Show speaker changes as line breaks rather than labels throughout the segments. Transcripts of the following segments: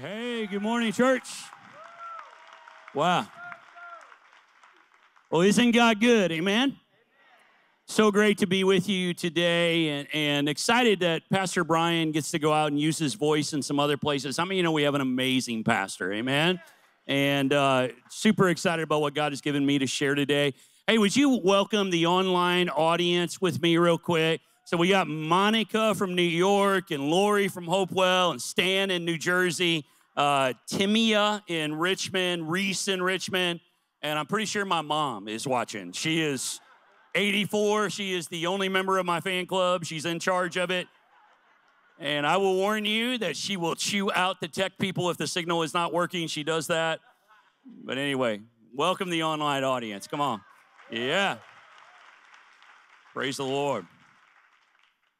Hey, good morning, church. Wow. Well, isn't God good? Amen. So great to be with you today and, and excited that Pastor Bryan gets to go out and use his voice in some other places. How many of you know we have an amazing pastor? Amen. And uh, super excited about what God has given me to share today. Hey, would you welcome the online audience with me, real quick? So, we got Monica from New York, and Lori from Hopewell, and Stan in New Jersey, uh, Timia in Richmond, Reese in Richmond, and I'm pretty sure my mom is watching. She is 84. She is the only member of my fan club. She's in charge of it. And I will warn you that she will chew out the tech people if the signal is not working. She does that. But anyway, welcome the online audience. Come on. Yeah. Praise the Lord.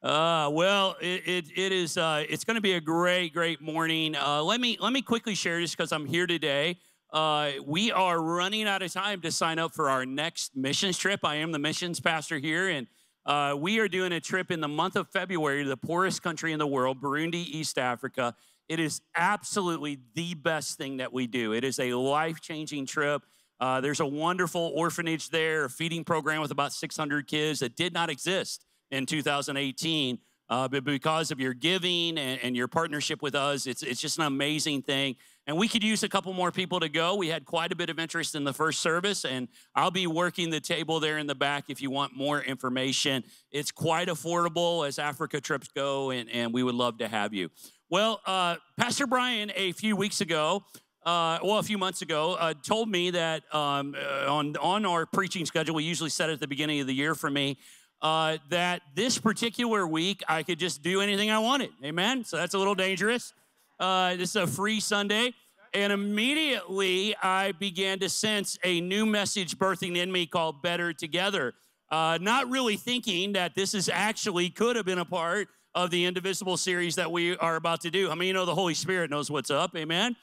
Uh, well, it, it, it is. Uh, it's going to be a great, great morning. Uh, let me let me quickly share this because I'm here today. Uh, we are running out of time to sign up for our next missions trip. I am the missions pastor here, and uh, we are doing a trip in the month of February to the poorest country in the world, Burundi, East Africa. It is absolutely the best thing that we do. It is a life changing trip. Uh, there's a wonderful orphanage there, a feeding program with about 600 kids that did not exist in 2018. Uh, but because of your giving and, and, your partnership with us, it's, it's just an amazing thing. And we could use a couple more people to go. We had quite a bit of interest in the first service, and I'll be working the table there in the back if you want more information. It's quite affordable as Africa trips go, and, and we would love to have you. Well, uh, Pastor Bryan, a few weeks ago, uh, well, a few months ago, uh, told me that um, uh, on, on our preaching schedule, we usually set at the beginning of the year for me, uh, that this particular week I could just do anything I wanted. Amen? So that's a little dangerous. Uh, this is a free Sunday. And immediately I began to sense a new message birthing in me called Better Together. Uh, not really thinking that this is actually could have been a part of the Indivisible series that we are about to do. I mean, you know, the Holy Spirit knows what's up. Amen.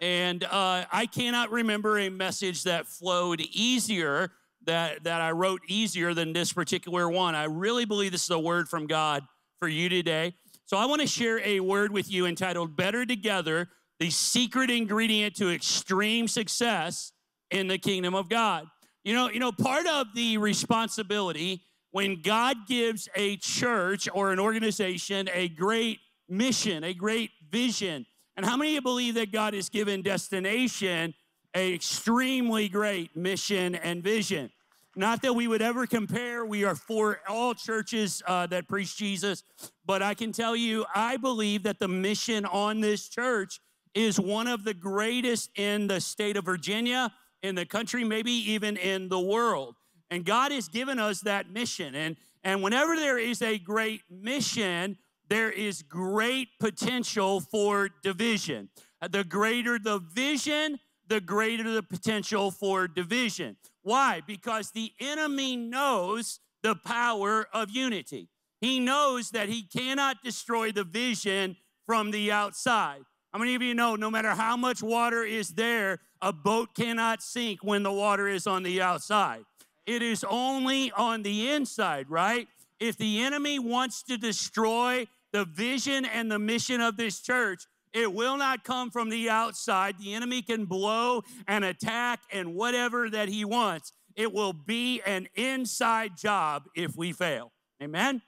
And uh, I cannot remember a message that flowed easier that, that I wrote easier than this particular one. I really believe this is a word from God for you today. So I want to share a word with you entitled Better Together, the secret ingredient to extreme success in the kingdom of God. You know, you know, part of the responsibility when God gives a church or an organization a great mission, a great vision, and how many of you believe that God has given destination a extremely great mission and vision? Not that we would ever compare. We are for all churches uh, that preach Jesus. But I can tell you, I believe that the mission on this church is one of the greatest in the state of Virginia, in the country, maybe even in the world. And God has given us that mission. And, and whenever there is a great mission, there is great potential for division. The greater the vision, the greater the potential for division. Why? Because the enemy knows the power of unity. He knows that he cannot destroy the vision from the outside. How many of you know no matter how much water is there, a boat cannot sink when the water is on the outside? It is only on the inside, right? If the enemy wants to destroy the vision and the mission of this church, it will not come from the outside. The enemy can blow and attack and whatever that he wants. It will be an inside job if we fail. Amen? Amen?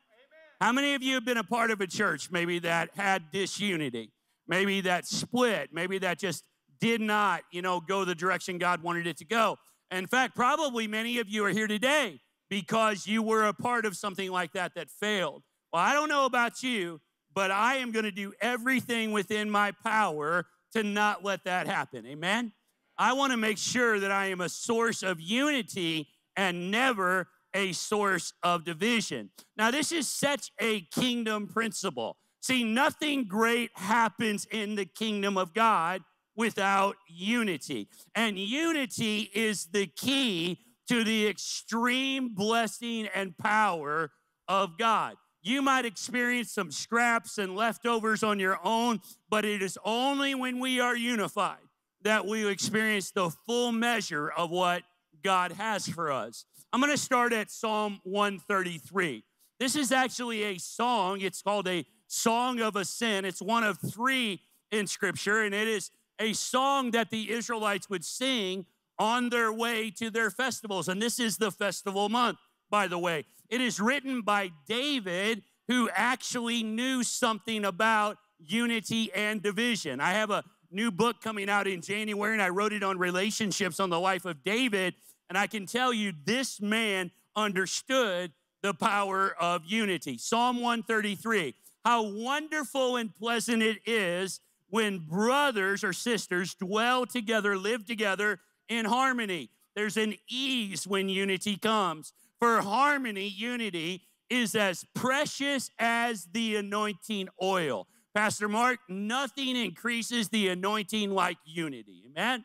How many of you have been a part of a church maybe that had disunity? Maybe that split, maybe that just did not, you know, go the direction God wanted it to go. In fact, probably many of you are here today because you were a part of something like that that failed. Well, I don't know about you, but I am going to do everything within my power to not let that happen. Amen? I want to make sure that I am a source of unity and never a source of division. Now, this is such a kingdom principle. See, nothing great happens in the kingdom of God without unity. And unity is the key to the extreme blessing and power of God. You might experience some scraps and leftovers on your own, but it is only when we are unified that we experience the full measure of what God has for us. I'm going to start at Psalm 133. This is actually a song. It's called a Song of Ascent. It's one of three in Scripture, and it is a song that the Israelites would sing on their way to their festivals. And this is the festival month, by the way. It is written by David, who actually knew something about unity and division. I have a new book coming out in January, and I wrote it on relationships on the life of David. And I can tell you, this man understood the power of unity. Psalm 133 How wonderful and pleasant it is when brothers or sisters dwell together, live together in harmony. There's an ease when unity comes. For harmony, unity is as precious as the anointing oil. Pastor Mark, nothing increases the anointing like unity. Amen?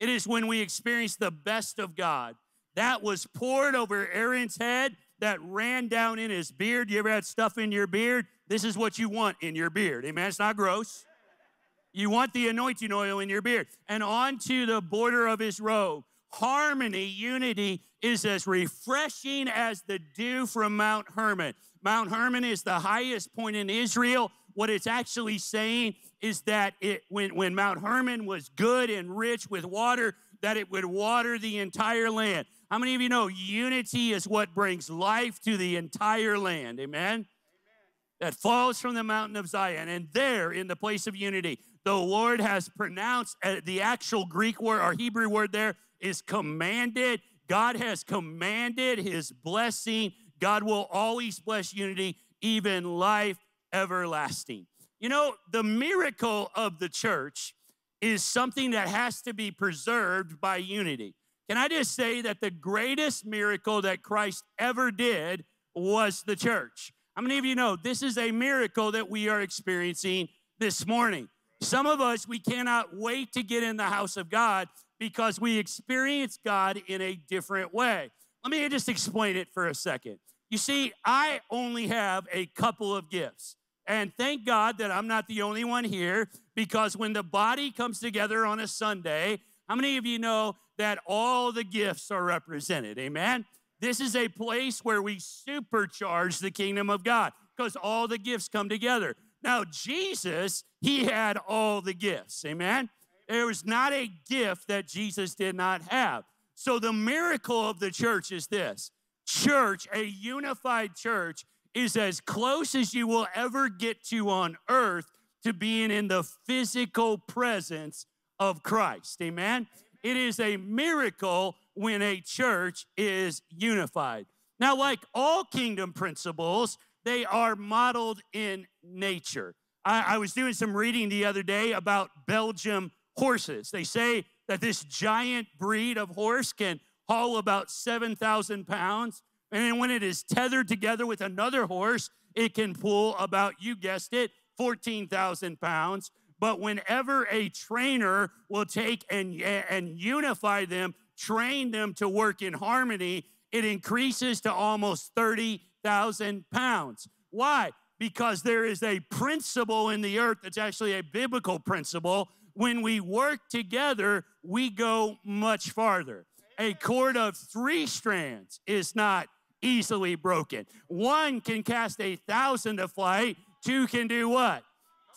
It is when we experience the best of God. That was poured over Aaron's head, that ran down in his beard. You ever had stuff in your beard? This is what you want in your beard. Amen? It's not gross. You want the anointing oil in your beard. And onto the border of his robe. Harmony, unity is as refreshing as the dew from Mount Hermon. Mount Hermon is the highest point in Israel. What it's actually saying is that it, when, when Mount Hermon was good and rich with water, that it would water the entire land. How many of you know unity is what brings life to the entire land? Amen? Amen. That falls from the mountain of Zion. And there, in the place of unity, the Lord has pronounced uh, the actual Greek word or Hebrew word there is commanded. God has commanded his blessing. God will always bless unity, even life everlasting. You know, the miracle of the church is something that has to be preserved by unity. Can I just say that the greatest miracle that Christ ever did was the church? How many of you know this is a miracle that we are experiencing this morning? Some of us, we cannot wait to get in the house of God because we experience God in a different way. Let me just explain it for a second. You see, I only have a couple of gifts. And thank God that I'm not the only one here because when the body comes together on a Sunday, how many of you know that all the gifts are represented? Amen? This is a place where we supercharge the kingdom of God because all the gifts come together. Now, Jesus, he had all the gifts. Amen? There was not a gift that Jesus did not have. So, the miracle of the church is this church, a unified church, is as close as you will ever get to on earth to being in the physical presence of Christ. Amen? It is a miracle when a church is unified. Now, like all kingdom principles, they are modeled in nature. I, I was doing some reading the other day about Belgium horses. They say that this giant breed of horse can haul about 7,000 pounds. And then when it is tethered together with another horse, it can pull about, you guessed it, 14,000 pounds. But whenever a trainer will take and, and unify them, train them to work in harmony, it increases to almost 30,000 pounds. Why? Because there is a principle in the earth that's actually a biblical principle when we work together, we go much farther. A cord of three strands is not easily broken. One can cast a thousand to flight, two can do what?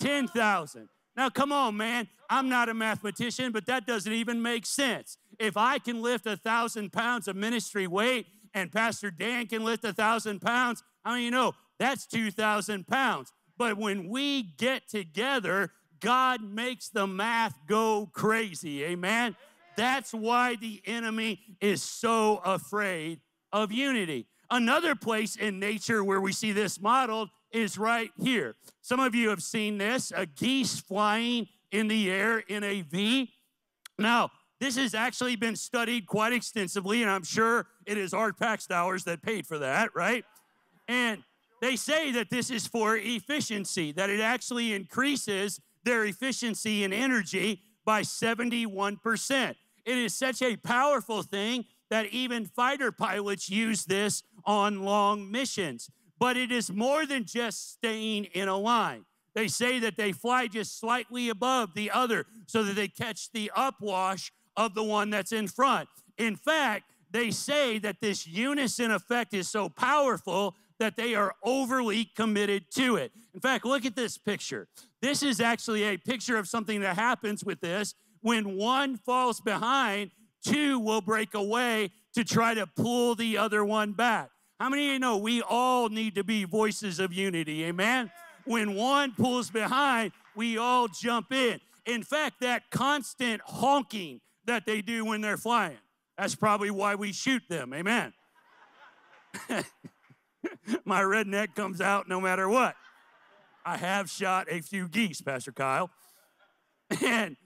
10,000. Now, come on, man. I'm not a mathematician, but that doesn't even make sense. If I can lift a thousand pounds of ministry weight and Pastor Dan can lift a thousand pounds, I mean, you know, that's 2,000 pounds. But when we get together, God makes the math go crazy. Amen. That's why the enemy is so afraid of unity. Another place in nature where we see this modeled is right here. Some of you have seen this a geese flying in the air in a V. Now, this has actually been studied quite extensively, and I'm sure it is our tax dollars that paid for that, right? And they say that this is for efficiency, that it actually increases their efficiency and energy by 71%. It is such a powerful thing that even fighter pilots use this on long missions. But it is more than just staying in a line. They say that they fly just slightly above the other so that they catch the upwash of the one that's in front. In fact, they say that this unison effect is so powerful that they are overly committed to it. In fact, look at this picture. This is actually a picture of something that happens with this. When one falls behind, two will break away to try to pull the other one back. How many of you know we all need to be voices of unity? Amen? When one pulls behind, we all jump in. In fact, that constant honking that they do when they're flying, that's probably why we shoot them. Amen. My redneck comes out no matter what. I have shot a few geese, Pastor Kyle. And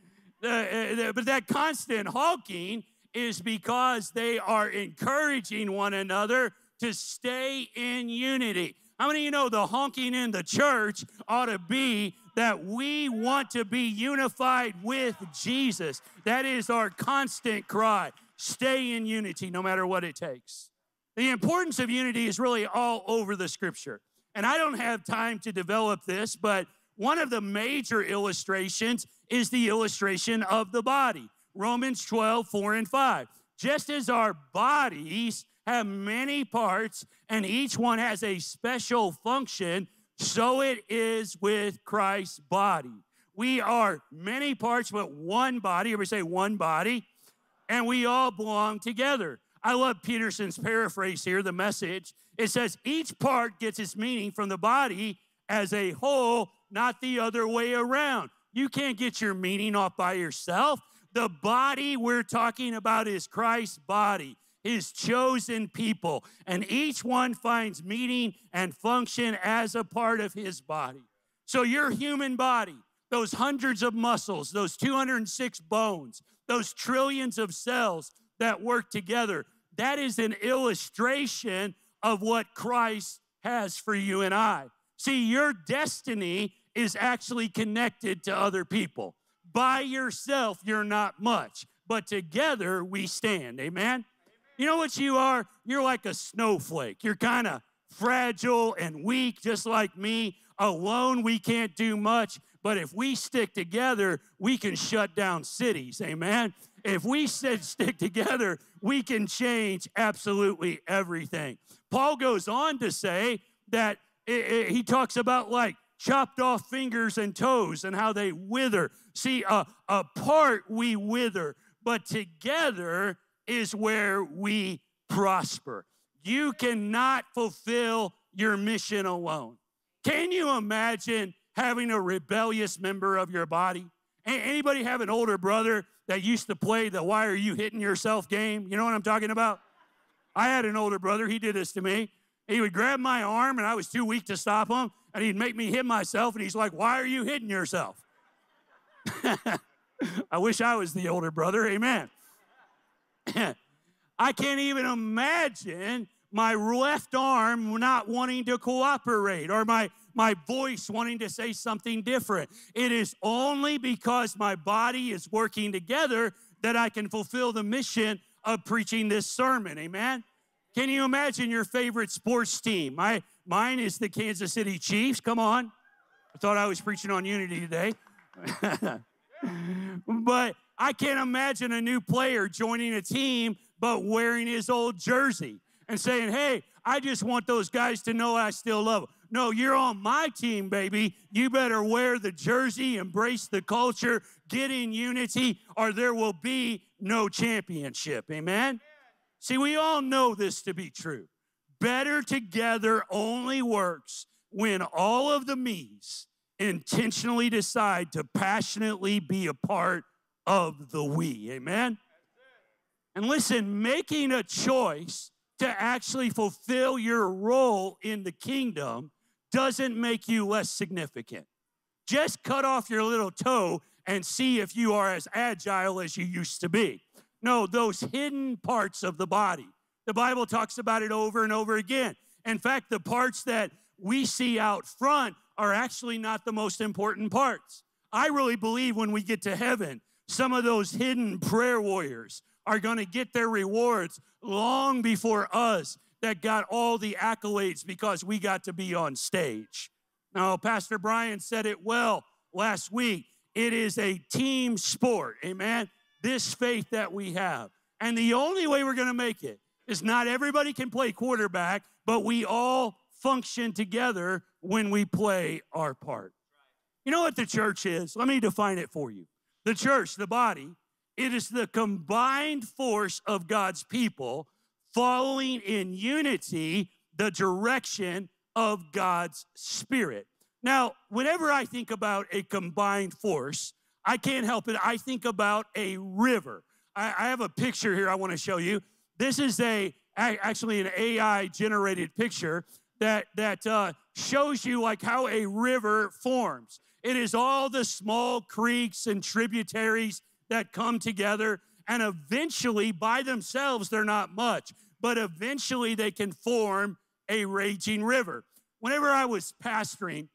the, uh, the, but that constant honking is because they are encouraging one another to stay in unity. How many of you know the honking in the church ought to be that we want to be unified with Jesus? That is our constant cry. Stay in unity no matter what it takes. The importance of unity is really all over the scripture. And I don't have time to develop this, but one of the major illustrations is the illustration of the body. Romans 12, 4 and 5. Just as our bodies have many parts and each one has a special function, so it is with Christ's body. We are many parts, but one body. Everybody say one body. And we all belong together. I love Peterson's paraphrase here, the message. It says, each part gets its meaning from the body as a whole, not the other way around. You can't get your meaning off by yourself. The body we're talking about is Christ's body, his chosen people, and each one finds meaning and function as a part of his body. So, your human body, those hundreds of muscles, those 206 bones, those trillions of cells that work together, that is an illustration of what Christ has for you and I. See, your destiny is actually connected to other people. By yourself, you're not much, but together we stand. Amen? You know what you are? You're like a snowflake. You're kind of fragile and weak, just like me. Alone, we can't do much, but if we stick together, we can shut down cities. Amen? If we stick together, we can change absolutely everything. Paul goes on to say that it, it, he talks about like chopped off fingers and toes and how they wither. See, uh, apart we wither, but together is where we prosper. You cannot fulfill your mission alone. Can you imagine having a rebellious member of your body? Anybody have an older brother that used to play the why are you hitting yourself game? You know what I'm talking about? I had an older brother, he did this to me. He would grab my arm and I was too weak to stop him, and he'd make me hit myself, and he's like, Why are you hitting yourself? I wish I was the older brother, amen. I can't even imagine my left arm not wanting to cooperate or my my voice wanting to say something different. It is only because my body is working together that I can fulfill the mission of preaching this sermon. Amen. Can you imagine your favorite sports team? My mine is the Kansas City Chiefs. Come on. I thought I was preaching on unity today. but I can't imagine a new player joining a team but wearing his old jersey and saying, Hey, I just want those guys to know I still love them. No, you're on my team, baby. You better wear the jersey, embrace the culture, get in unity, or there will be no championship. Amen? See, we all know this to be true. Better together only works when all of the me's intentionally decide to passionately be a part of the we. Amen? And listen, making a choice to actually fulfill your role in the kingdom doesn't make you less significant. Just cut off your little toe and see if you are as agile as you used to be. No, those hidden parts of the body. The Bible talks about it over and over again. In fact, the parts that we see out front are actually not the most important parts. I really believe when we get to heaven, some of those hidden prayer warriors are going to get their rewards long before us that got all the accolades because we got to be on stage. Now, Pastor Bryan said it well last week. It is a team sport, amen? This faith that we have. And the only way we're going to make it is not everybody can play quarterback, but we all function together when we play our part. You know what the church is? Let me define it for you. The church, the body, it is the combined force of God's people following in unity the direction of God's Spirit. Now, whenever I think about a combined force, I can't help it. I think about a river. I, I have a picture here I want to show you. This is a actually an AI generated picture that that uh, shows you like how a river forms. It is all the small creeks and tributaries that come together, and eventually, by themselves, they're not much, but eventually they can form a raging river. Whenever I was pastoring,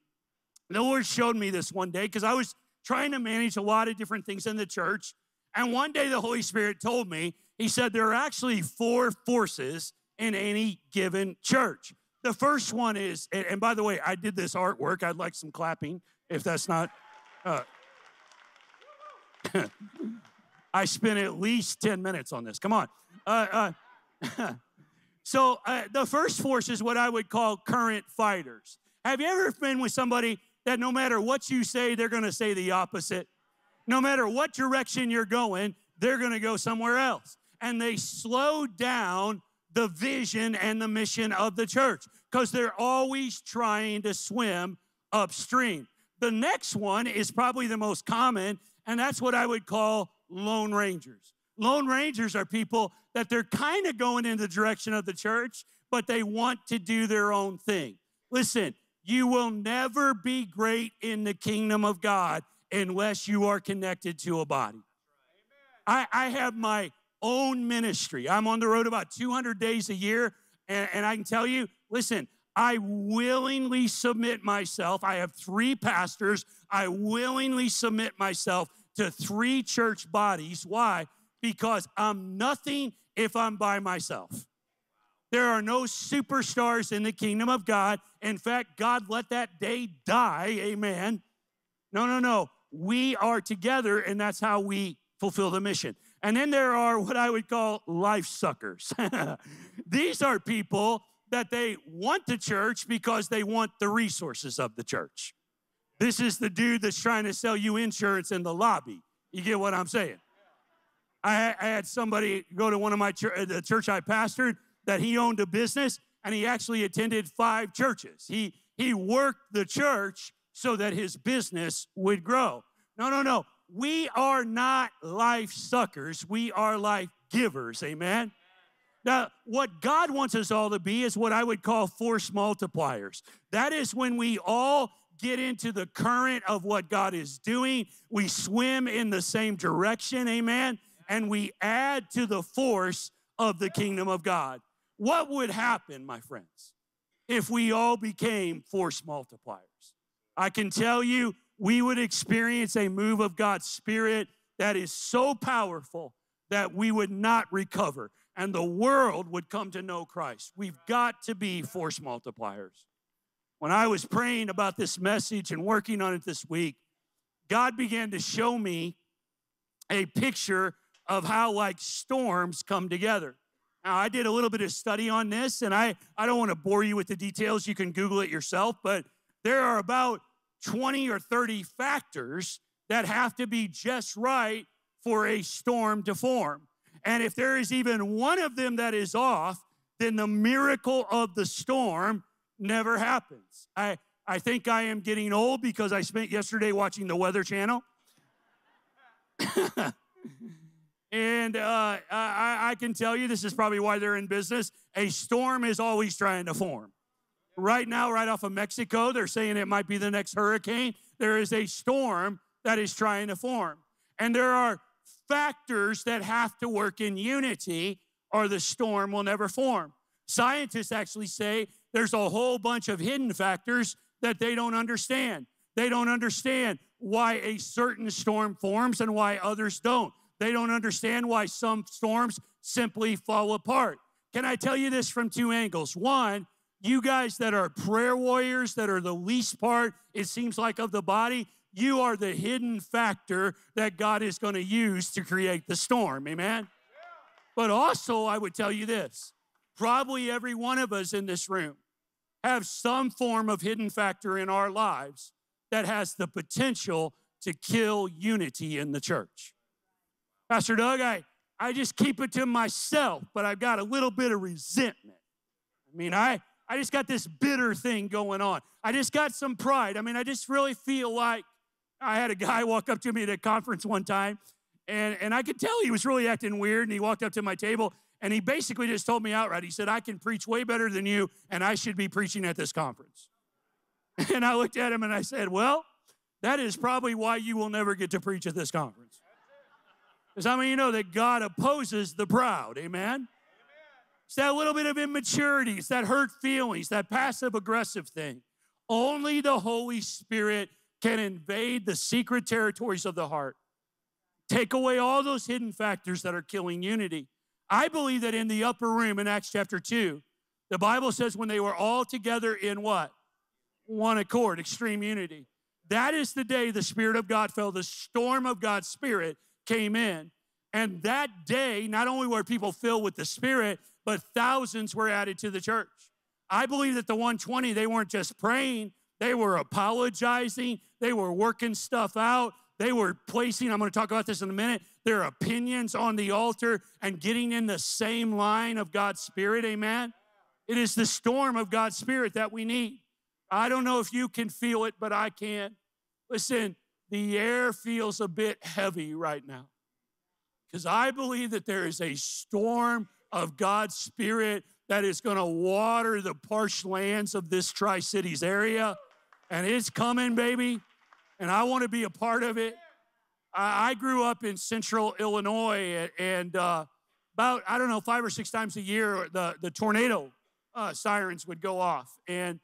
the Lord showed me this one day because I was trying to manage a lot of different things in the church. And one day the Holy Spirit told me, He said, there are actually four forces in any given church. The first one is, and, by the way, I did this artwork. I'd like some clapping if that's not. Uh, I spent at least 10 minutes on this. Come on. Uh, uh, so, uh, the first force is what I would call current fighters. Have you ever been with somebody that no matter what you say, they're going to say the opposite? No matter what direction you're going, they're going to go somewhere else. And they slow down the vision and the mission of the church because they're always trying to swim upstream. The next one is probably the most common, and that's what I would call lone rangers. Lone rangers are people that they're kind of going in the direction of the church, but they want to do their own thing. Listen, you will never be great in the kingdom of God unless you are connected to a body. I, I have my own ministry. I'm on the road about 200 days a year, and, and I can tell you, listen, I willingly submit myself. I have three pastors. I willingly submit myself to three church bodies. Why? Because I'm nothing if I'm by myself. There are no superstars in the kingdom of God. In fact, God let that day die. Amen. No, no, no. We are together, and that's how we fulfill the mission. And then there are what I would call life suckers. These are people that they want the church because they want the resources of the church. This is the dude that's trying to sell you insurance in the lobby. You get what I'm saying? I, had somebody go to one of my church, the church I pastored that he owned a business and he actually attended five churches. He he worked the church so that his business would grow. No, no, no. We are not life suckers. We are life givers. Amen. Now, what God wants us all to be is what I would call force multipliers. That is when we all get into the current of what God is doing. We swim in the same direction, amen, and we add to the force of the kingdom of God. What would happen, my friends, if we all became force multipliers? I can tell you, we would experience a move of God's Spirit that is so powerful that we would not recover and the world would come to know Christ. We've got to be force multipliers. When I was praying about this message and working on it this week, God began to show me a picture of how like storms come together. Now, I did a little bit of study on this, and I, I don't want to bore you with the details. You can Google it yourself, but there are about 20 or 30 factors that have to be just right for a storm to form. And if there is even one of them that is off, then the miracle of the storm never happens. I, I think I am getting old because I spent yesterday watching the Weather Channel. and uh, I, I can tell you this is probably why they're in business. A storm is always trying to form. Right now, right off of Mexico, they're saying it might be the next hurricane. There is a storm that is trying to form. And there are factors that have to work in unity, or the storm will never form. Scientists actually say there's a whole bunch of hidden factors that they don't understand. They don't understand why a certain storm forms and why others don't. They don't understand why some storms simply fall apart. Can I tell you this from two angles? One, you guys that are prayer warriors, that are the least part, it seems like, of the body, you are the hidden factor that God is going to use to create the storm. Amen? But also, I would tell you this probably every one of us in this room have some form of hidden factor in our lives that has the potential to kill unity in the church. Pastor Doug, I, I just keep it to myself, but I've got a little bit of resentment. I mean, I, I just got this bitter thing going on. I just got some pride. I mean, I just really feel like I had a guy walk up to me at a conference one time, and, and I could tell he was really acting weird. And he walked up to my table and he basically just told me outright. He said, I can preach way better than you, and I should be preaching at this conference. And I looked at him and I said, Well, that is probably why you will never get to preach at this conference. Because how I many you know that God opposes the proud? Amen? It's that little bit of immaturity, it's that hurt feelings, that passive aggressive thing. Only the Holy Spirit can invade the secret territories of the heart, take away all those hidden factors that are killing unity. I believe that in the upper room in Acts chapter 2, the Bible says when they were all together in what? One accord, extreme unity. That is the day the Spirit of God fell. The storm of God's Spirit came in. And that day, not only were people filled with the Spirit, but thousands were added to the church. I believe that the 120, they weren't just praying, they were apologizing, they were working stuff out, they were placing, I'm going to talk about this in a minute, their opinions on the altar and getting in the same line of God's Spirit. Amen. It is the storm of God's Spirit that we need. I don't know if you can feel it, but I can. Listen, the air feels a bit heavy right now because I believe that there is a storm of God's Spirit that is going to water the parched lands of this Tri Cities area. And it's coming, baby. And I want to be a part of it. I grew up in central Illinois, and uh, about, I don't know, five or six times a year, the, the tornado uh, sirens would go off. And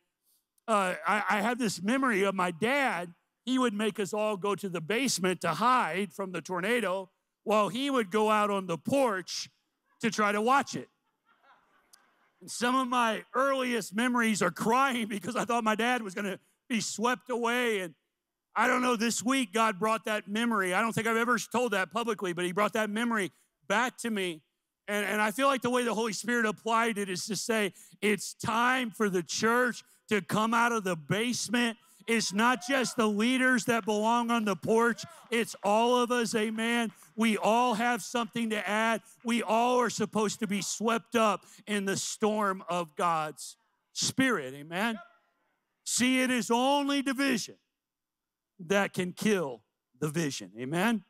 uh, I, I have this memory of my dad. He would make us all go to the basement to hide from the tornado while he would go out on the porch to try to watch it. And some of my earliest memories are crying because I thought my dad was going to be swept away. And I don't know, this week God brought that memory. I don't think I've ever told that publicly, but He brought that memory back to me. And, and I feel like the way the Holy Spirit applied it is to say, it's time for the church to come out of the basement it's not just the leaders that belong on the porch, it's all of us, amen. We all have something to add. We all are supposed to be swept up in the storm of God's Spirit, amen. See, it is only division that can kill the vision, amen.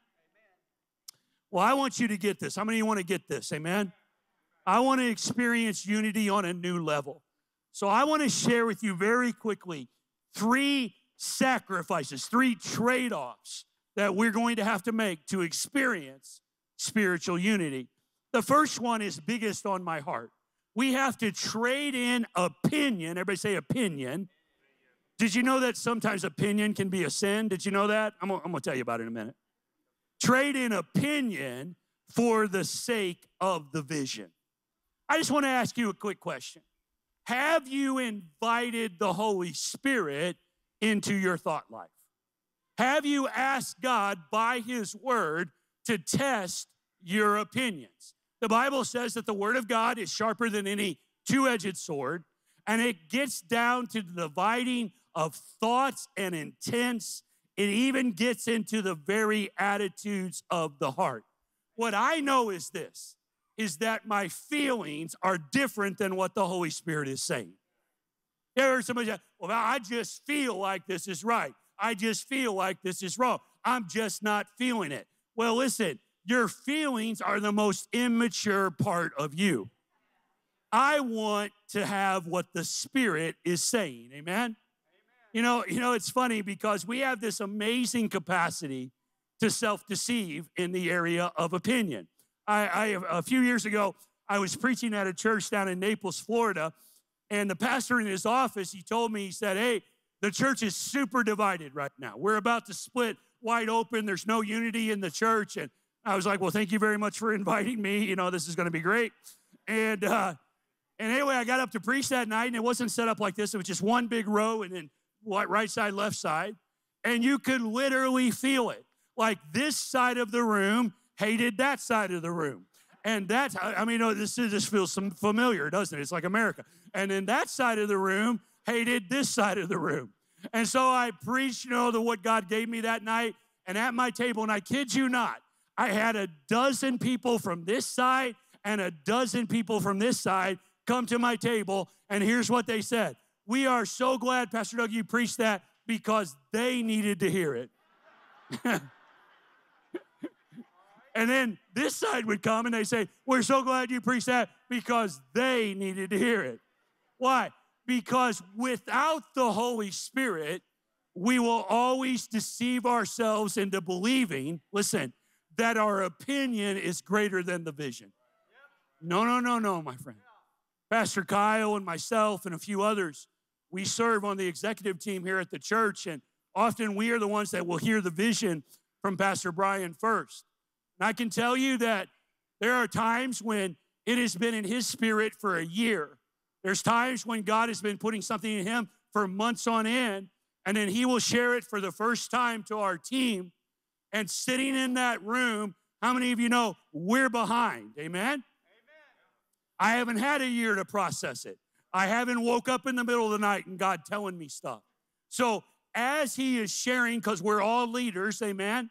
Well, I want you to get this. How many of you want to get this? Amen. I want to experience unity on a new level. So I want to share with you very quickly three sacrifices, three trade offs that we're going to have to make to experience spiritual unity. The first one is biggest on my heart. We have to trade in opinion. Everybody say opinion. Did you know that sometimes opinion can be a sin? Did you know that? I'm gonna, tell you about it in a minute. Trade in opinion for the sake of the vision. I just want to ask you a quick question. Have you invited the Holy Spirit into your thought life? Have you asked God by His Word to test your opinions? The Bible says that the Word of God is sharper than any two edged sword, and it gets down to the dividing of thoughts and intents. It even gets into the very attitudes of the heart. What I know is this is that my feelings are different than what the Holy Spirit is saying. Ever heard somebody say, Well, I just feel like this is right. I just feel like this is wrong. I'm just not feeling it. Well, listen, your feelings are the most immature part of you. I want to have what the Spirit is saying. Amen? You know, you know, it's funny because we have this amazing capacity to self-deceive in the area of opinion. I, I a few years ago, I was preaching at a church down in Naples, Florida, and the pastor in his office, he told me, he said, Hey, the church is super divided right now. We're about to split wide open. There's no unity in the church. And I was like, Well, thank you very much for inviting me. You know, this is going to be great. And, uh, and anyway, I got up to preach that night, and it wasn't set up like this. It was just one big row, and then right side, left side. And you could literally feel it. Like this side of the room hated that side of the room. And that's, I mean, oh, this, is this feels some familiar, doesn't it? It's like America. And then that side of the room hated this side of the room. And so I preached, you know, the what God gave me that night. And at my table, and I kid you not, I had a dozen people from this side and a dozen people from this side come to my table. And here's what they said We are so glad, Pastor Doug, you preached that because they needed to hear it. and then this side would come and they say, We're so glad you preached that because they needed to hear it. Why? Because without the Holy Spirit, we will always deceive ourselves into believing, listen, that our opinion is greater than the vision. No, no, no, no, my friend. Pastor Kyle and myself and a few others, we serve on the executive team here at the church, and often we are the ones that will hear the vision from Pastor Bryan first. And I can tell you that there are times when it has been in his spirit for a year. There's times when God has been putting something in him for months on end, and then he will share it for the first time to our team. And sitting in that room, how many of you know we're behind? Amen? Amen. I haven't had a year to process it. I haven't woke up in the middle of the night and God telling me stuff. So as he is sharing, because we're all leaders, amen,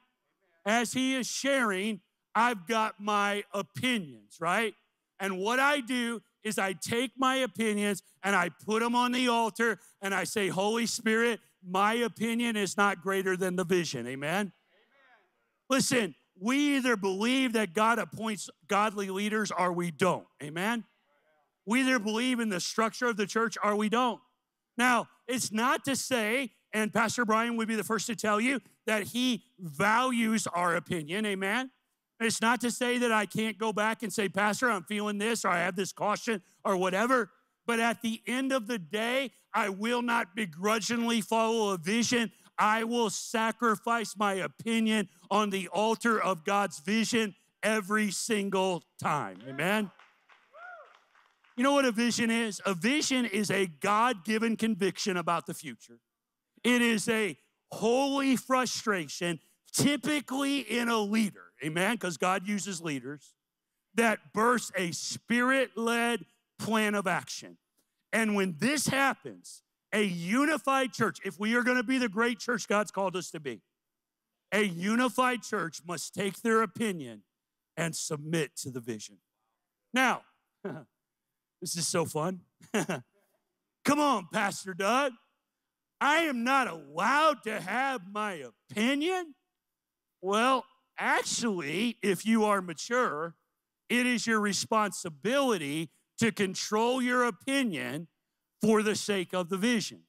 as he is sharing, I've got my opinions, right? And what I do is I take my opinions and I put them on the altar and I say, Holy Spirit, my opinion is not greater than the vision. Amen? Amen. Listen, we either believe that God appoints godly leaders or we don't. Amen? We either believe in the structure of the church or we don't. Now, it's not to say, and Pastor Bryan would be the first to tell you, that he values our opinion. Amen? It's not to say that I can't go back and say, Pastor, I'm feeling this, or I have this caution, or whatever. But at the end of the day, I will not begrudgingly follow a vision. I will sacrifice my opinion on the altar of God's vision every single time. Amen? You know what a vision is? A vision is a God given conviction about the future. It is a holy frustration, typically in a leader amen, because God uses leaders, that bursts a spirit led plan of action. And when this happens, a unified church, if we are going to be the great church God's called us to be, a unified church must take their opinion and submit to the vision. Now, this is so fun. Come on, Pastor Doug. I am not allowed to have my opinion. Well, Actually, if you are mature, it is your responsibility to control your opinion for the sake of the vision.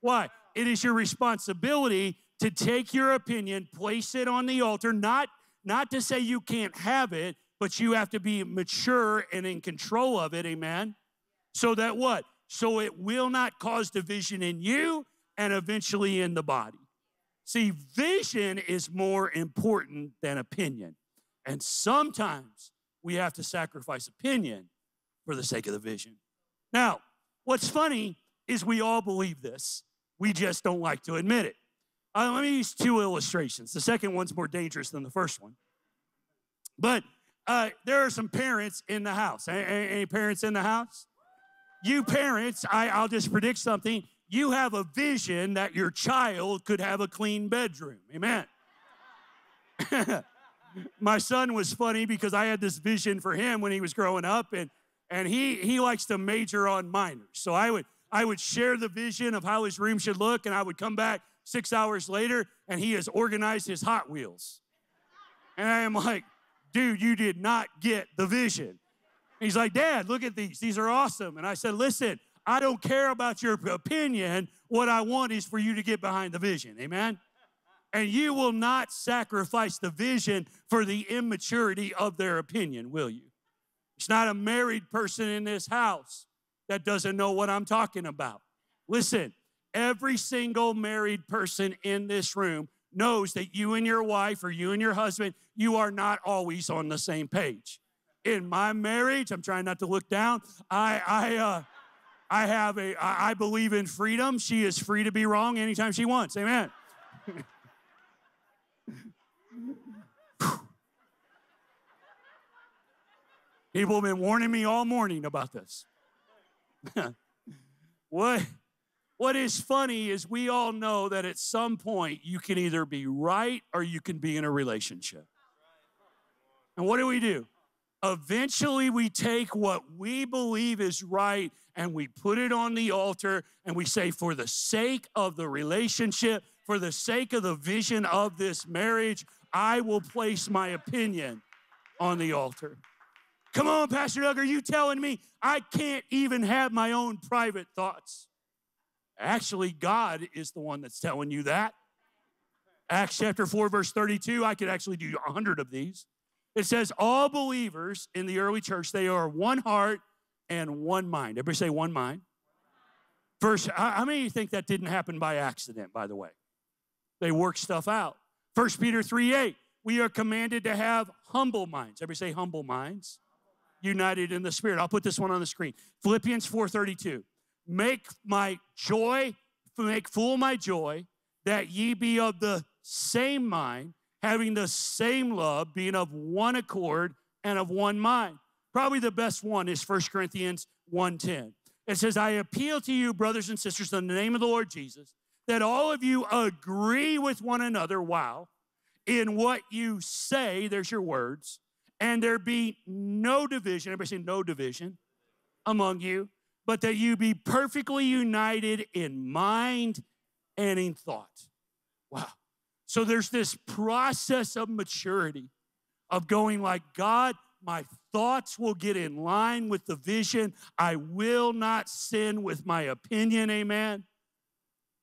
Why? It is your responsibility to take your opinion, place it on the altar, not, not to say you can't have it, but you have to be mature and in control of it, amen? So that what? So it will not cause division in you and eventually in the body. See, vision is more important than opinion. And sometimes we have to sacrifice opinion for the sake of the vision. Now, what's funny is we all believe this, we just don't like to admit it. Uh, let me use two illustrations. The second one's more dangerous than the first one. But uh, there are some parents in the house. Any, any parents in the house? You parents, I, I'll just predict something you have a vision that your child could have a clean bedroom. Amen. My son was funny because I had this vision for him when he was growing up, and, and he, he likes to major on minors. So I would, I would share the vision of how his room should look, and I would come back six hours later, and he has organized his Hot Wheels. And I am like, dude, you did not get the vision. He's like, Dad, look at these. These are awesome. And I said, listen, I don't care about your opinion. What I want is for you to get behind the vision. Amen? And you will not sacrifice the vision for the immaturity of their opinion, will you? It's not a married person in this house that doesn't know what I'm talking about. Listen, every single married person in this room knows that you and your wife or you and your husband, you are not always on the same page. In my marriage, I'm trying not to look down. I, I, uh, I have a, I believe in freedom. She is free to be wrong anytime she wants. Amen. People have been warning me all morning about this. what, What is funny is we all know that at some point you can either be right or you can be in a relationship. And what do we do? Eventually, we take what we believe is right and we put it on the altar and we say, for the sake of the relationship, for the sake of the vision of this marriage, I will place my opinion on the altar. Come on, Pastor Doug, are you telling me I can't even have my own private thoughts? Actually, God is the one that's telling you that. Acts chapter 4, verse 32, I could actually do a 100 of these. It says, All believers in the early church, they are one heart and one mind. Everybody say one mind. First, how many of you think that didn't happen by accident, by the way? They worked stuff out. First Peter 3 8, we are commanded to have humble minds. Everybody say humble minds. United in the Spirit. I'll put this one on the screen. Philippians 4:32. Make my joy, make full my joy, that ye be of the same mind, having the same love, being of one accord and of one mind. Probably the best one is 1 Corinthians 1:10. It says, I appeal to you, brothers and sisters, in the name of the Lord Jesus, that all of you agree with one another, wow, in what you say, there's your words, and there be no division, everybody say no division among you, but that you be perfectly united in mind and in thought. Wow. So there's this process of maturity of going like, God, my thoughts will get in line with the vision. I will not sin with my opinion. Amen.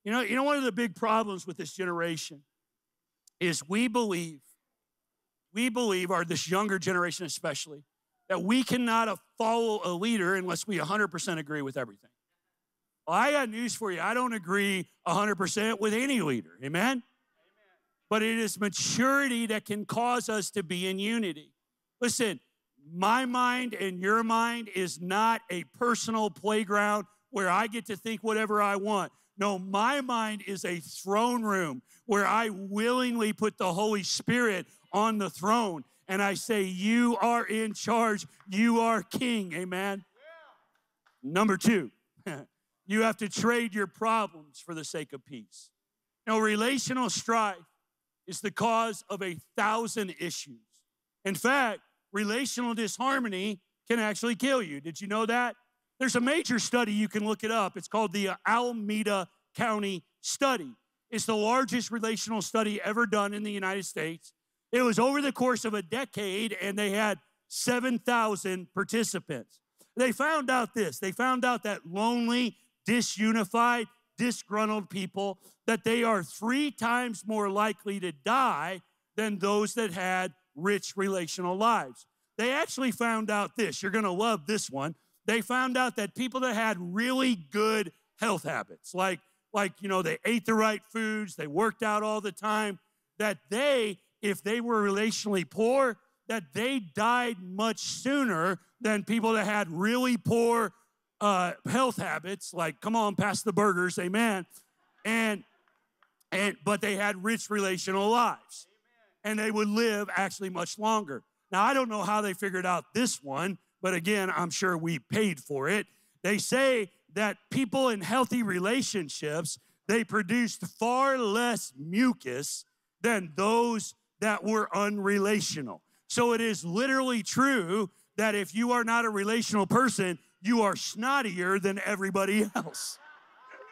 You know, you know, one of the big problems with this generation is we believe, we believe, or this younger generation especially, that we cannot follow a leader unless we 100% agree with everything. Well, I got news for you. I don't agree 100% with any leader. Amen? but it is maturity that can cause us to be in unity. Listen, my mind and your mind is not a personal playground where I get to think whatever I want. No, my mind is a throne room where I willingly put the Holy Spirit on the throne and I say, You are in charge, you are king. Amen. Yeah. Number two, you have to trade your problems for the sake of peace. Now, relational strife is the cause of a thousand issues. In fact, relational disharmony can actually kill you. Did you know that? There's a major study, you can look it up. It's called the Alameda County Study. It's the largest relational study ever done in the United States. It was over the course of a decade, and they had 7,000 participants. They found out this they found out that lonely, disunified, disgruntled people that they are three times more likely to die than those that had rich relational lives. They actually found out this. You're going to love this one. They found out that people that had really good health habits, like like you know they ate the right foods, they worked out all the time, that they if they were relationally poor, that they died much sooner than people that had really poor uh, health habits, like come on, pass the burgers, amen. And and but they had rich relational lives. And they would live actually much longer. Now I don't know how they figured out this one, but again, I'm sure we paid for it. They say that people in healthy relationships, they produced far less mucus than those that were unrelational. So it is literally true that if you are not a relational person, you are snottier than everybody else.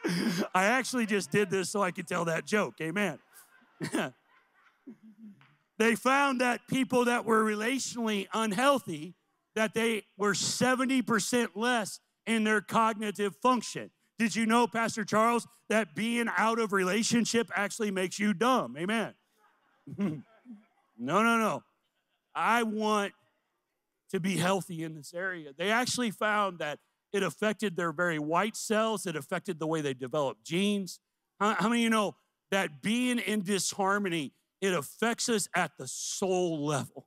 I actually just did this so I could tell that joke. Amen. they found that people that were relationally unhealthy that they were 70% less in their cognitive function. Did you know, Pastor Charles, that being out of relationship actually makes you dumb? Amen. no, no, no. I want to be healthy in this area. They actually found that it affected their very white cells, it affected the way they developed genes. How, how many of you know that being in disharmony, it affects us at the soul level?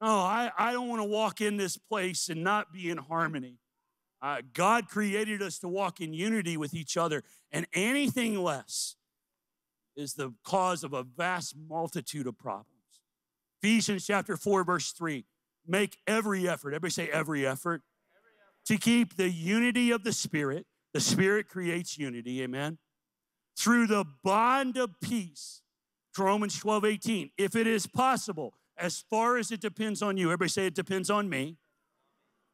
Oh, I, I don't want to walk in this place and not be in harmony. Uh, God created us to walk in unity with each other, and anything less is the cause of a vast multitude of problems. Ephesians chapter 4, verse 3 make every effort, everybody say every effort, to keep the unity of the Spirit The Spirit creates unity, amen? Through the bond of peace. Romans 12, 18. If it is possible, as far as it depends on you, everybody say it depends on me.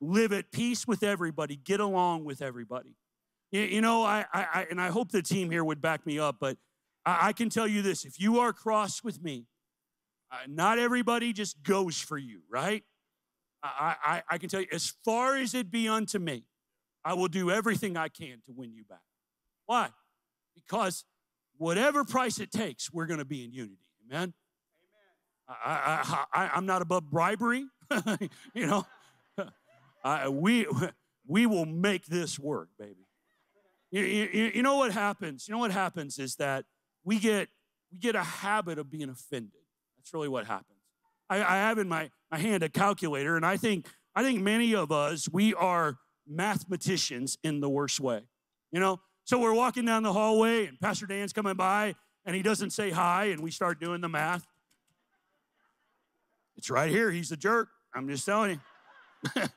Live at peace with everybody, get along with everybody. You, you know, I, I, and I hope the team here would back me up, but I, I can tell you this if you are cross with me, uh, not everybody just goes for you, right? I, I, I can tell you, as far as it be unto me, I will do everything I can to win you back. Why? Because whatever price it takes, we're going to be in unity. Amen. amen I, I, am not above bribery. you know, I, we we will make this work, baby. You, you, you know what happens? You know what happens is that we get we get a habit of being offended. That's really what happens. I, I have in my, my hand a calculator, and I think I think many of us we are mathematicians in the worst way. You know, so we're walking down the hallway, and Pastor Dan's coming by, and he doesn't say hi, and we start doing the math. It's right here. He's a jerk. I'm just telling you.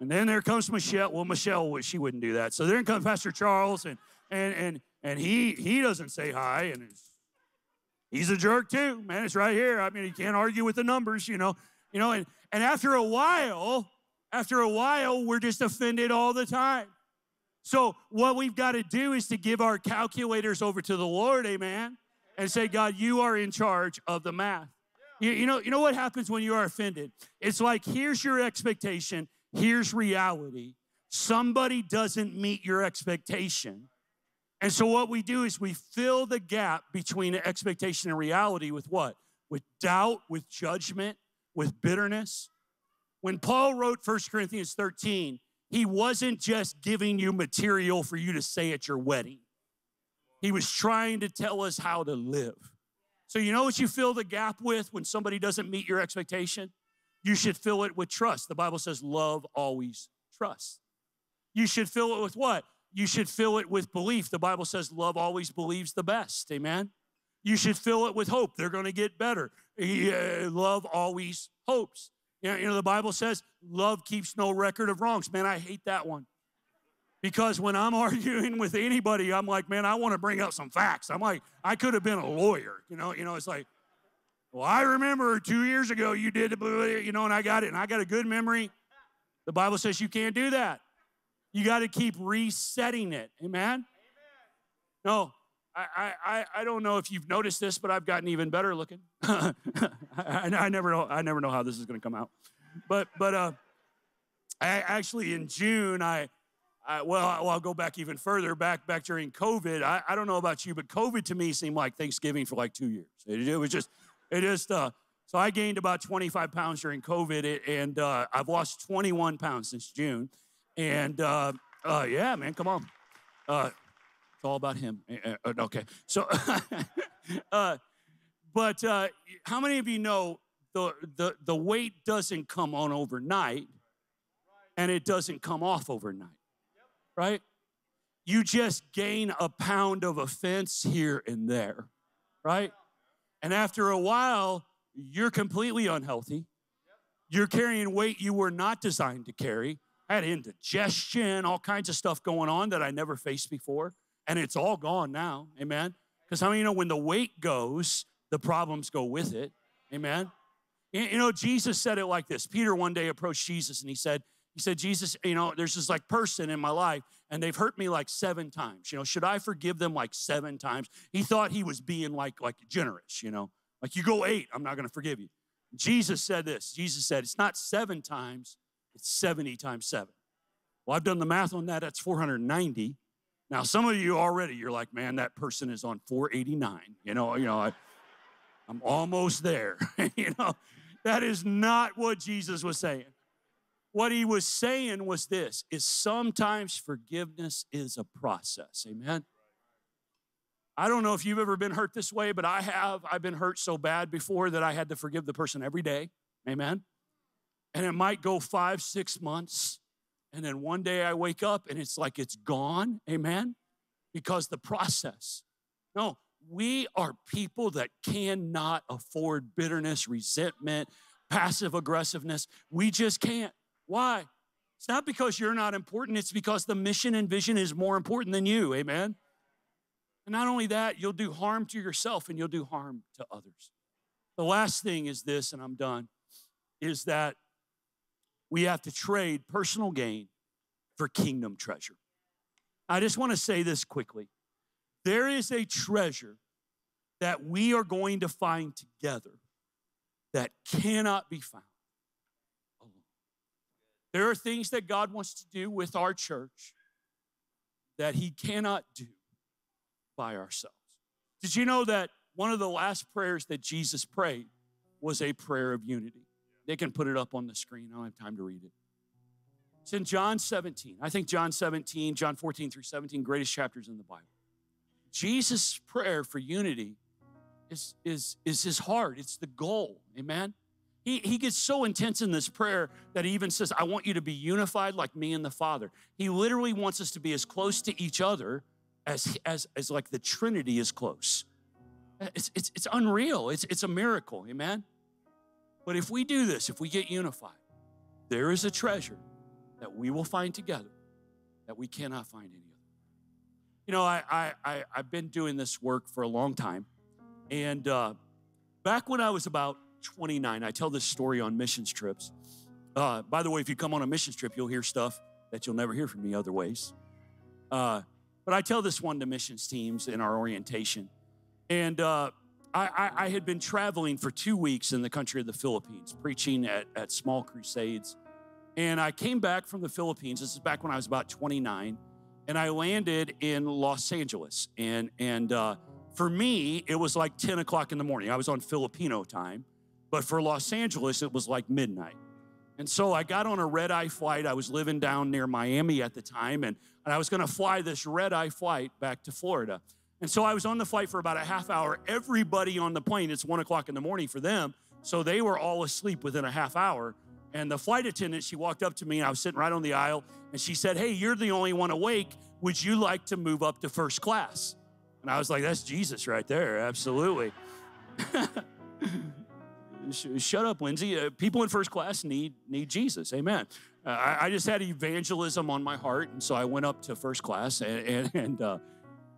and then there comes Michelle. Well, Michelle, she wouldn't do that. So then comes Pastor Charles, and and and and he he doesn't say hi, and he's a jerk too. Man, it's right here. I mean, he can't argue with the numbers, you know. You know, and and after a while, after a while, we're just offended all the time. So what we've got to do is to give our calculators over to the Lord, amen, and say, God, you are in charge of the math. You, you, know, you know what happens when you are offended? It's like here's your expectation, here's reality. Somebody doesn't meet your expectation. And so what we do is we fill the gap between expectation and reality with what? With doubt, with judgment, with bitterness. When Paul wrote 1 Corinthians 13, he wasn't just giving you material for you to say at your wedding. He was trying to tell us how to live. So, you know what you fill the gap with when somebody doesn't meet your expectation? You should fill it with trust. The Bible says, love always trusts. You should fill it with what? You should fill it with belief. The Bible says, love always believes the best. Amen. You should fill it with hope. They're going to get better. Uh, love always hopes. You know, the Bible says, love keeps no record of wrongs. Man, I hate that one. Because when I'm arguing with anybody, I'm like, man, I want to bring out some facts. I'm like, I could have been a lawyer. You know, you know, it's like, well, I remember two years ago you did you know, and I got it, and I got a good memory. The Bible says you can't do that. You got to keep resetting it. Amen? No, I, I, I don't know if you've noticed this, but I've gotten even better looking. I, I, never know. I never know how this is going to come out. But but uh, I actually in June I I, well, I'll go back even further. Back back during COVID, I, I don't know about you, but COVID to me seemed like Thanksgiving for like two years. It, it was just, it just. Uh, so I gained about 25 pounds during COVID, and uh, I've lost 21 pounds since June. And uh, uh yeah, man, come on. Uh, it's all about him. Eh, eh, okay, so, uh, but how many of you know the, the the weight doesn't come on overnight, and it doesn't come off overnight? right? You just gain a pound of offense here and there, right? And after a while, you're completely unhealthy. You're carrying weight you were not designed to carry. I had indigestion, all kinds of stuff going on that I never faced before. And it's all gone now. Amen. Because how I many you know when the weight goes, the problems go with it? Amen. You know, Jesus said it like this. Peter one day approached Jesus and he said, he said, Jesus, you know, there's this like person in my life and they've hurt me like seven times. You know, should I forgive them like seven times? He thought he was being like, like generous, you know, like you go eight, I'm not going to forgive you. Jesus said this. Jesus said, it's not seven times, it's 70 times seven. Well, I've done the math on that. That's 490. Now, some of you already, you're like, man, that person is on 489. You know, you know, I, I'm almost there. you know, that is not what Jesus was saying. What he was saying was this is sometimes forgiveness is a process. Amen. I don't know if you've ever been hurt this way, but I have. I've been hurt so bad before that I had to forgive the person every day. Amen. And it might go five, six months. And then one day I wake up and it's like it's gone. Amen. Because the process. No, we are people that cannot afford bitterness, resentment, passive aggressiveness. We just can't. Why? It's not because you're not important, it's because the mission and vision is more important than you. Amen. And not only that, you'll do harm to yourself and you'll do harm to others. The last thing is this, and I'm done, is that we have to trade personal gain for kingdom treasure. I just want to say this quickly. There is a treasure that we are going to find together that cannot be found alone. There are things that God wants to do with our church that He cannot do by ourselves. Did you know that one of the last prayers that Jesus prayed was a prayer of unity? They can put it up on the screen. I don't have time to read it. It's in John 17. I think John 17, John 14 through 17, greatest chapters in the Bible. Jesus' prayer for unity is, is, is his heart, it's the goal. Amen? He, he gets so intense in this prayer that he even says, I want you to be unified like me and the Father. He literally wants us to be as close to each other as, as, as like the Trinity is close. It's, it's, it's unreal. It's, it's a miracle. Amen? But if we do this, if we get unified, there is a treasure that we will find together that we cannot find any other. You know, I, I, I, have been doing this work for a long time. And uh, back when I was about 29, I tell this story on missions trips. Uh, by the way, if you come on a missions trip, you'll hear stuff that you'll never hear from me other ways. Uh, but I tell this one to missions teams in our orientation. And uh, I, I, I, had been traveling for two weeks in the country of the Philippines, preaching at, at small crusades. And I came back from the Philippines. This is back when I was about 29. And I landed in Los Angeles. And, and uh, for me, it was like 10 o'clock in the morning. I was on Filipino time. But for Los Angeles, it was like midnight. And so I got on a red eye flight. I was living down near Miami at the time, and, and I was going to fly this red eye flight back to Florida. And so I was on the flight for about a half hour. Everybody on the plane, it's one o'clock in the morning for them. So they were all asleep within a half hour. And the flight attendant, she walked up to me, and I was sitting right on the aisle, and she said, Hey, you're the only one awake. Would you like to move up to first class? And I was like, That's Jesus right there. Absolutely. Shut up, Lindsay. Uh, people in first class need need Jesus. Amen. Uh, I, I, just had evangelism on my heart, and so I went up to first class, and, and, and uh,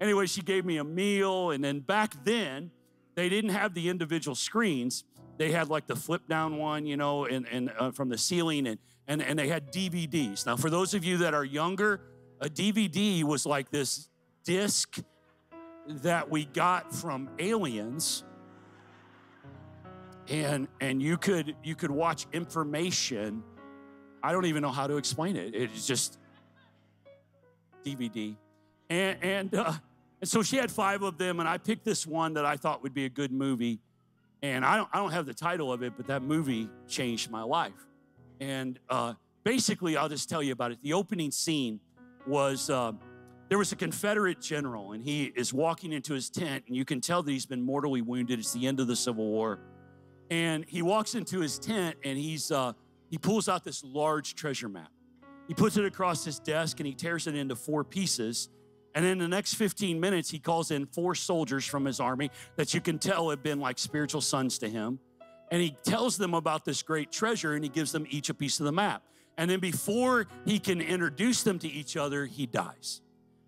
Anyway, she gave me a meal. And then back then, they didn't have the individual screens. They had like the flip down one, you know, and, and uh, from the ceiling, and, and, and they had DVDs. Now, for those of you that are younger, a DVD was like this disc that we got from aliens and and you could you could watch information i don't even know how to explain it it's just dvd and and uh, and so she had five of them, and I picked this one that I thought would be a good movie. And I don't, I don't have the title of it, but that movie changed my life. And uh, basically, I'll just tell you about it. The opening scene was uh, there was a Confederate general, and he is walking into his tent, and you can tell that he's been mortally wounded. It's the end of the Civil War. And he walks into his tent, and he's uh, he pulls out this large treasure map. He puts it across his desk, and he tears it into four pieces and in the next 15 minutes, he calls in four soldiers from his army that you can tell have been like spiritual sons to him. And he tells them about this great treasure and he gives them each a piece of the map. And then before he can introduce them to each other, he dies.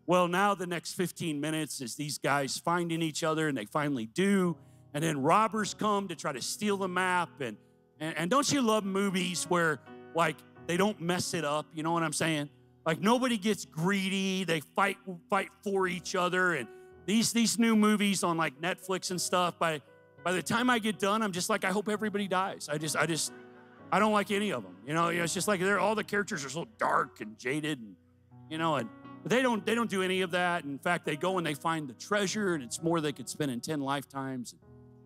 Well, now the next 15 minutes is these guys finding each other and they finally do. And then robbers come to try to steal the map. And, and, and don't you love movies where, like, they don't mess it up? You know what I'm saying? Like nobody gets greedy. They fight fight for each other. And these these new movies on like Netflix and stuff. By by the time I get done, I'm just like, I hope everybody dies. I just I just I don't like any of them. You know, it's just like they're all the characters are so dark and jaded, and you know, and they don't they don't do any of that. In fact, they go and they find the treasure, and it's more they could spend in ten lifetimes.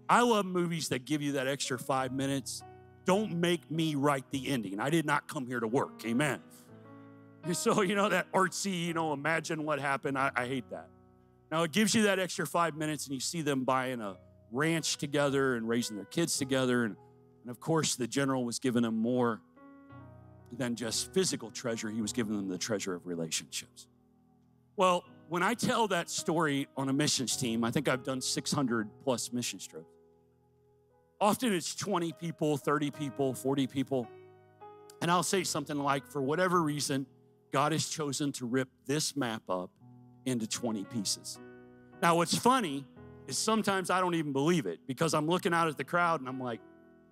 I love movies that give you that extra five minutes. Don't make me write the ending. I did not come here to work. Amen. So, you know, that artsy, you know, imagine what happened. I, I hate that. Now, it gives you that extra five minutes, and you see them buying a ranch together and raising their kids together. And, and of course, the general was giving them more than just physical treasure, he was giving them the treasure of relationships. Well, when I tell that story on a missions team, I think I've done 600 plus mission trips. Often it's 20 people, 30 people, 40 people. And I'll say something like, for whatever reason, God has chosen to rip this map up into 20 pieces. Now, what's funny is sometimes I don't even believe it because I'm looking out at the crowd and I'm like,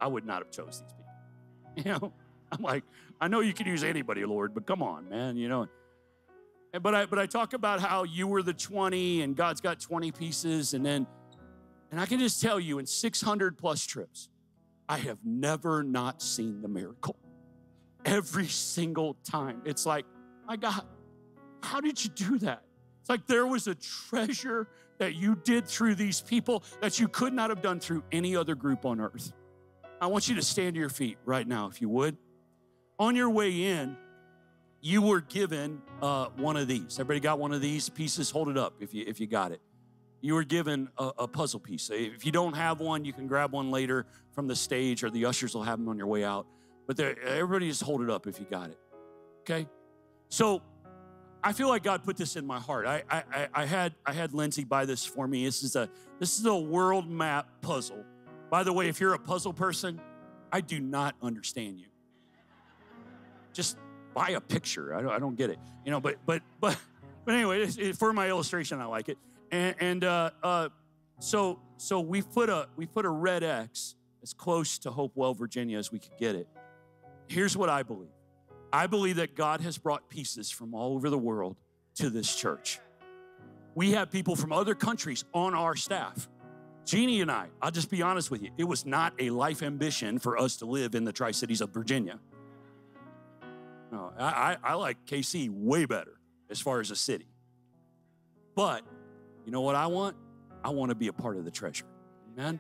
I would not have chose these people. You know, I'm like, I know you could use anybody, Lord, but come on, man, you know. But I but I talk about how you were the 20 and God's got 20 pieces, and then and I can just tell you in 600 plus trips, I have never not seen the miracle. Every single time. It's like, my God, how did you do that? It's like there was a treasure that you did through these people that you could not have done through any other group on earth. I want you to stand to your feet right now, if you would. On your way in, you were given uh, one of these. Everybody got one of these pieces? Hold it up if you if you got it. You were given a, a puzzle piece. If you don't have one, you can grab one later from the stage, or the ushers will have them on your way out. But everybody just hold it up if you got it. Okay. So I feel like God put this in my heart. I, I, I had I had Lindsay buy this for me. This is a this is a world map puzzle by the way, if you're a puzzle person, I do not understand you. Just buy a picture. I don't, I don't get it, you know. But but but but anyway, it, for my illustration, I like it. And, and uh, uh, so so we put a we put a red X as close to Hopewell, Virginia, as we could get it. Here's what I believe. I believe that God has brought pieces from all over the world to this church. We have people from other countries on our staff. Jeannie and I, I'll just be honest with you, it was not a life ambition for us to live in the Tri Cities of Virginia. No, I, I, like KC way better as far as a city. But you know what I want? I want to be a part of the treasure. Amen.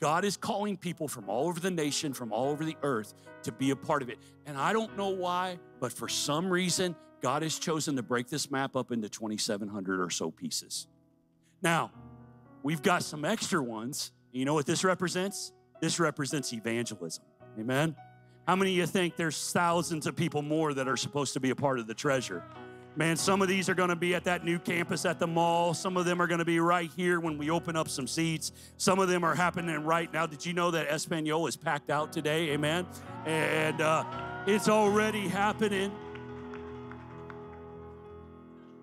God is calling people from all over the nation, from all over the earth to be a part of it. And I don't know why, but for some reason, God has chosen to break this map up into 2,700 or so pieces. Now, We've got some extra ones. You know what this represents? This represents evangelism. Amen. How many of you think there's thousands of people more that are supposed to be a part of the treasure? Man, some of these are going to be at that new campus at the mall. Some of them are going to be right here when we open up some seats. Some of them are happening right now. Did you know that Espanol is packed out today? Amen. And uh, it's already happening.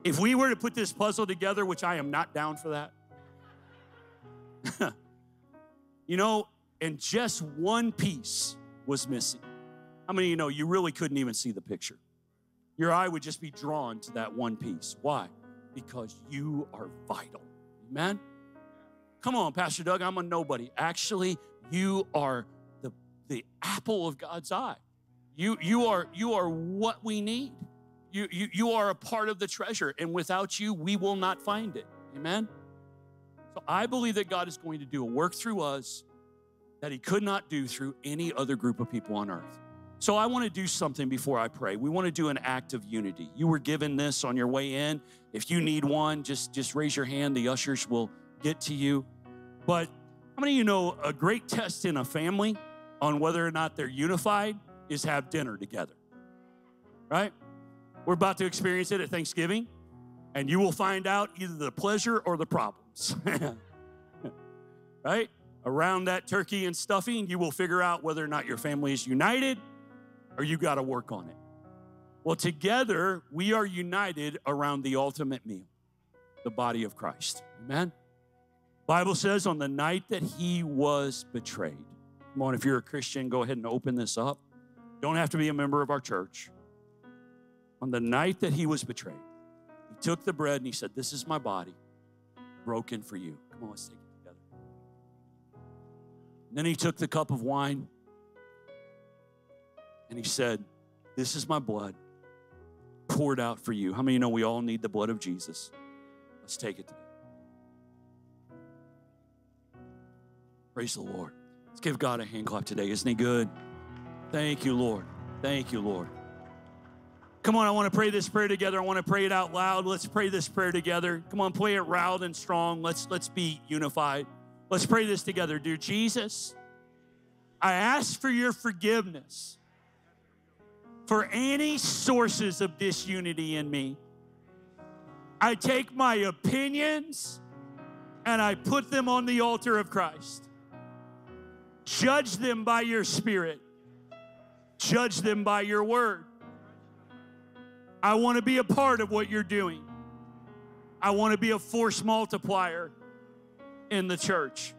If we were to put this puzzle together, which I am not down for that, you know, and just one piece was missing. How many of you know you really couldn't even see the picture? Your eye would just be drawn to that one piece. Why? Because you are vital. Amen? Come on, Pastor Doug, I'm a nobody. Actually, you are the, the apple of God's eye. You, you, are, you are what we need. You, you, you are a part of the treasure, and without you, we will not find it. Amen? So I believe that God is going to do a work through us that He could not do through any other group of people on earth. So I want to do something before I pray. We want to do an act of unity. You were given this on your way in. If you need one, just, just raise your hand. The ushers will get to you. But how many of you know a great test in a family on whether or not they're unified is have dinner together? Right? We're about to experience it at Thanksgiving, and you will find out either the pleasure or the problems. right? Around that turkey and stuffing, you will figure out whether or not your family is united or you got to work on it. Well, together, we are united around the ultimate meal, the body of Christ. Amen? Bible says on the night that he was betrayed. Come on, if you're a Christian, go ahead and open this up. Don't have to be a member of our church. On the night that he was betrayed, he took the bread and he said, This is my body broken for you. Come on, let's take it together. And then he took the cup of wine and he said, This is my blood poured out for you. How many you know we all need the blood of Jesus? Let's take it. Praise the Lord. Let's give God a hand clap today. Isn't he good? Thank you, Lord. Thank you, Lord. Come on, I want to pray this prayer together. I want to pray it out loud. Let's pray this prayer together. Come on, play it loud and strong. Let's let's be unified. Let's pray this together. Dear Jesus, I ask for your forgiveness for any sources of disunity in me. I take my opinions and I put them on the altar of Christ. Judge them by your Spirit judge them by your word. I want to be a part of what you're doing. I want to be a force multiplier in the church.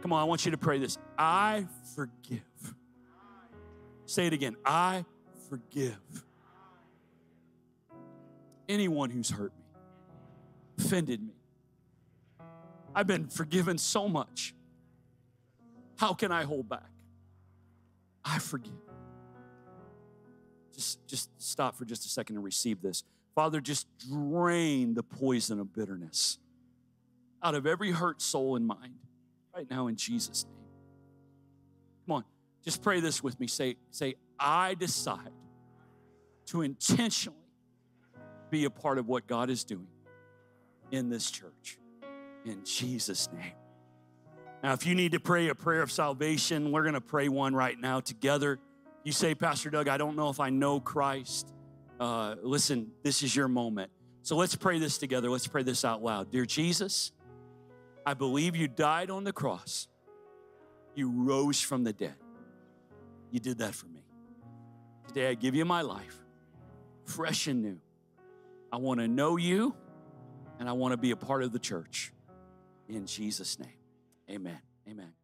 Come on, I want you to pray this. I forgive. Say it again. I forgive anyone who's hurt me, offended me. I've been forgiven so much. How can I hold back? I forgive. Just, just stop for just a second and receive this. Father, just drain the poison of bitterness out of every hurt soul and mind right now in Jesus' name. Come on, just pray this with me. Say, say, I decide to intentionally be a part of what God is doing in this church. In Jesus' name. Now, if you need to pray a prayer of salvation, we're going to pray one right now together. You say, Pastor Doug, I don't know if I know Christ. Uh, listen, this is your moment. So let's pray this together. Let's pray this out loud. Dear Jesus, I believe you died on the cross. You rose from the dead. You did that for me. Today I give you my life, fresh and new. I want to know you and I want to be a part of the church. In Jesus' name, amen. Amen.